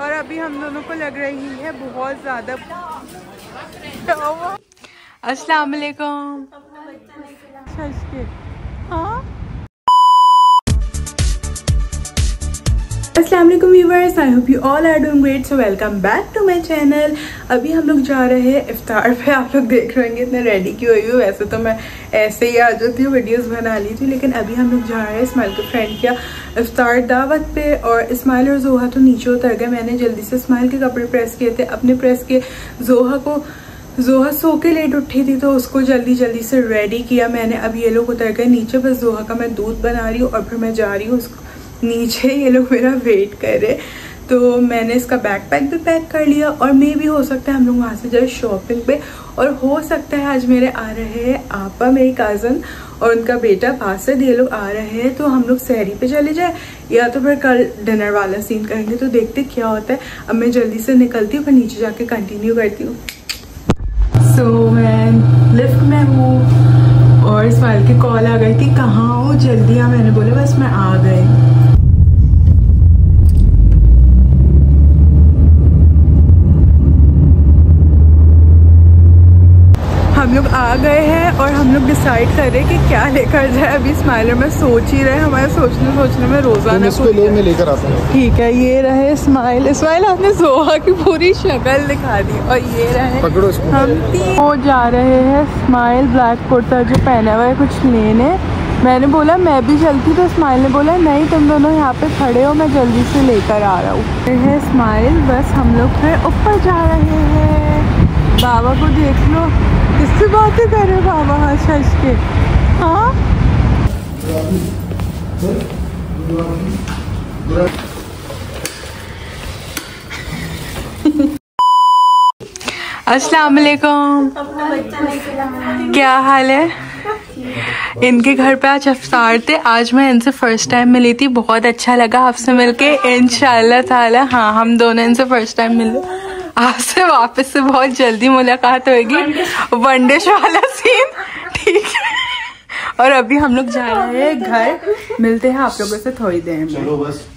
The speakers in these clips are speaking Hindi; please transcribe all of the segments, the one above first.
और अभी हम दोनों को लग रही है बहुत ज़्यादा। अस्सलाम वालेकुम। हाँ? Viewers I hope you all are doing great so welcome back to my channel अभी हम लोग जा रहे हैं इफ्तार पे, आप लोग देख रहे होंगे इतने रेडी की हुई हूँ, वैसे तो मैं ऐसे ही आ जाती हूँ वीडियोस बना ली थी, लेकिन अभी हम लोग जा रहे हैं इस्माइल के फ्रेंड क्या इफ्तार दावत पे, और इस्माइल और जोहा तो नीचे उतर गए। मैंने जल्दी से इस्माइल के कपड़े प्रेस किए थे, अपने प्रेस किए। जोहा को जोहा सो के लेट उठी थी तो उसको जल्दी जल्दी से रेडी किया मैंने। अब ये लोग उतर गए नीचे, बस जोहा का मैं दूध बना रही हूँ, और फिर मैं जा रही हूँ उसको नीचे ये लोग मेरा वेट कर रहे तो मैंने इसका बैग पैक भी पैक कर लिया और मे भी हो सकता है हम लोग वहाँ से जाए शॉपिंग पे। और हो सकता है आज मेरे आ रहे हैं आपा मेरी कज़न और उनका बेटा बासद ये लोग आ रहे हैं। तो हम लोग सहरी पे चले जाए या तो फिर कल डिनर वाला सीन करेंगे। तो देखते क्या होता है। अब मैं जल्दी से निकलती हूँ फिर नीचे जाके कंटिन्यू करती हूँ। सो so, मैं लिफ्ट में हूँ और इस वाल की कॉल आ गई थी। कहाँ हो? जल्दी आ मैंने बोला बस मैं आ गई। हम लोग आ गए हैं और हम लोग डिसाइड कर रहे हैं कि क्या लेकर जाए। अभी स्माइलर में सोच ही रहे हमारे सोचने सोचने में रोज़ाना ले मैं लेकर आता हूँ। ठीक है ये रहे स्माइल स्माइल आपने जोहा की पूरी शक्ल दिखा दी और ये रहे पकड़ो हम तीन। वो जा रहे हैं स्माइल ब्लैक कुर्ता जो पहना हुआ है कुछ लेने। मैंने बोला मैं भी चलती तो स्माइल ने बोला नहीं तुम दोनों यहाँ पे खड़े हो मैं जल्दी से लेकर आ रहा हूँ। है स्माइल बस हम लोग फिर ऊपर जा रहे हैं। बाबा को देख लो। किससे बातें कर रहे बाबा हंस हंस के? हाँ? अस्सलाम वालेकुम क्या हाल है? इनके घर पे आज अफ्तार थे। आज मैं इनसे फ़र्स्ट टाइम मिली थी। बहुत अच्छा लगा आपसे मिलके। इनशाला ताला। हाँ हम दोनों इनसे फ़र्स्ट टाइम मिले। आपसे वापस से बहुत जल्दी मुलाकात होगी। वनडिश वाला सीन ठीक है। और अभी हम लोग जा रहे हैं घर। मिलते हैं आप लोगों से थोड़ी देर में।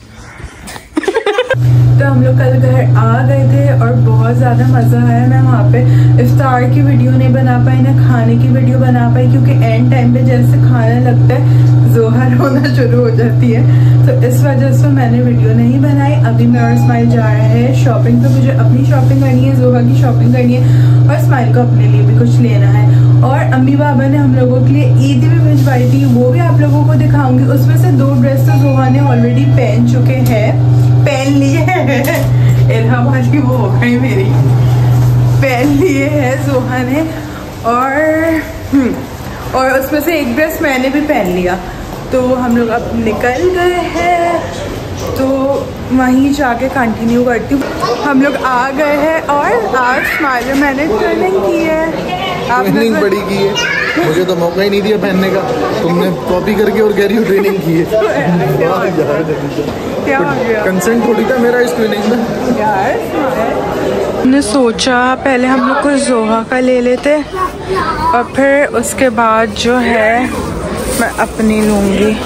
तो हम लोग कल घर आ गए थे और बहुत ज़्यादा मज़ा आया। मैं वहाँ पे इफ्तार की वीडियो नहीं बना पाई, ना खाने की वीडियो बना पाई, क्योंकि एंड टाइम पे जैसे खाना लगता है, जोहर होना शुरू हो जाती है। तो इस वजह से मैंने वीडियो नहीं बनाई। अभी मैं और स्माइल जा रहे हैं शॉपिंग तो मुझे अपनी शॉपिंग करनी है, जोहर की शॉपिंग करनी है और स्माइल को अपने लिए भी कुछ लेना है। और अम्मी बाबा ने हम लोगों के लिए ईद भी भिजवाई थी, वो भी आप लोगों को दिखाऊँगी। उसमें से दो ड्रेस तो जोहा ने ऑलरेडी पहन चुके हैं। पहन लिए हैं। इलाहाबाद की वो हो गई मेरी। पहन लिए है जोहा ने और हम्म, और उसमें से एक ड्रेस मैंने भी पहन लिया। तो हम लोग अब निकल गए हैं। तो वहीं जाके कंटिन्यू करती हूँ। हम लोग आ गए हैं और आज स्माइलर मैंने ट्रेनिंग की है। ट्रेनिंग बड़ी की है। मुझे तो मौका ही नहीं दिया पहनने का। तुमने कॉपी करके और हो ट्रेनिंग की है। क्या हो गया? कंसेंट थोड़ी था मेरा इस ट्रेनिंग में। ने सोचा पहले हम लोग कुछ जोहा का ले लेते और फिर उसके बाद जो है मैं अपनी लूँगी।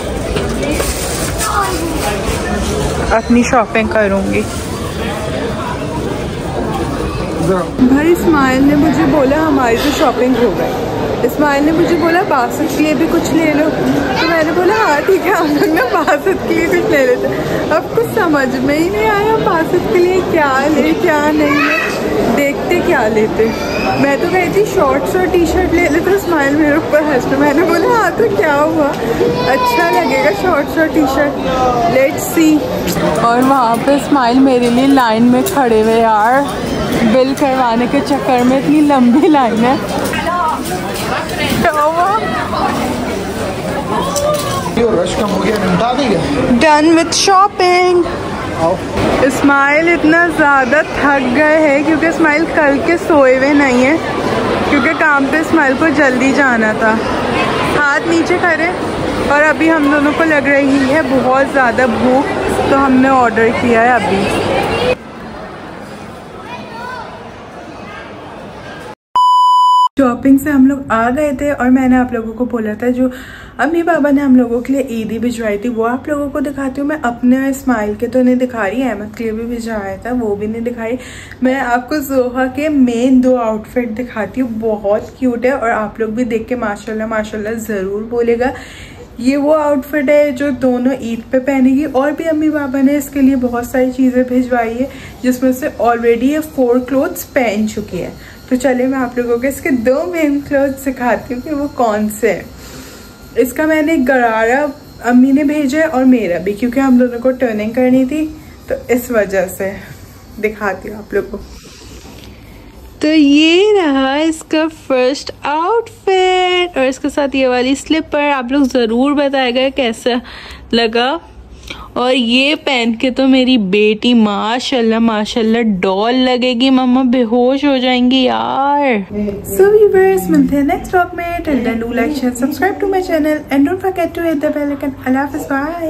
अपनी शॉपिंग करूँगी। भाई इस्माइल ने मुझे बोला हमारी तो शॉपिंग हो गई। इस्माइल ने मुझे बोला बासत के लिए भी कुछ ले लो। तो मैंने बोला हाँ ठीक है हम लोग ना बासत के लिए कुछ ले लेते अब कुछ समझ में ही नहीं आया बासत के लिए क्या ले, क्या नहीं ले देखते क्या लेते। मैं तो कही थी, शॉर्ट्स और टी शर्ट ले लेते। स्माइल मेरे ऊपर हंस मैंने बोला हाँ तो क्या हुआ? अच्छा लगेगा शॉर्ट्स और टी शर्ट लेट सी और वहाँ पे स्माइल मेरे लिए लाइन में खड़े हुए, यार, बिल करवाने के चक्कर में इतनी लंबी लाइन है। रश कम हो गया डन विथ शॉपिंग इस्माइल इतना ज़्यादा थक गए हैं क्योंकि इस्माइल कल के सोए हुए नहीं है क्योंकि काम पे इस्माइल को जल्दी जाना था। हाथ नीचे करें और अभी हम दोनों को लग रही है बहुत ज़्यादा भूख तो हमने ऑर्डर किया है अभी जो आप शॉपिंग से हम लोग आ गए थे और मैंने आप लोगों को बोला था जो अम्मी बाबा ने हम लोगों के लिए ईदी भिजवाई थी, वो आप लोगों को दिखाती हूँ। मैं अपने स्माइल के तो नहीं दिखा रही, अहमद के लिए भी भिजवाया था, वो भी नहीं दिखाई। मैं आपको जोहा के मेन दो आउटफिट दिखाती हूँ, बहुत क्यूट है और आप लोग भी देख के माशाल्लाह माशाला ज़रूर बोलेगा। ये वो आउटफिट है जो दोनों ईद पे पहनेगी और भी अम्मी बाबा ने इसके लिए बहुत सारी चीज़ें भिजवाई है, जिसमें से ऑलरेडी ये फोर क्लोथ्स पहन चुकी है। तो चलिए मैं आप लोगों को इसके दो मेन क्लोथ सिखाती हूँ कि वो कौन से हैं। इसका मैंने गरारा अम्मी ने भेजा है और मेरा भी, क्योंकि हम दोनों को टर्निंग करनी थी तो इस वजह से दिखाती हूँ आप लोगों को। तो ये रहा इसका फ़र्स्ट आउटफिट और इसके साथ ये वाली स्लीपर आप लोग ज़रूर बताएगा कैसा लगा। और ये पहन के तो मेरी बेटी, माशाल्लाह माशाल्लाह डॉल लगेगी। मम्मा, बेहोश हो जाएँगी यार। सो व्यूअर्स मिलते हैं नेक्स्ट व्लॉग में। Till then do like share subscribe to my channel and don't forget to hit the bell icon अल्लाह हाफिज़ बाय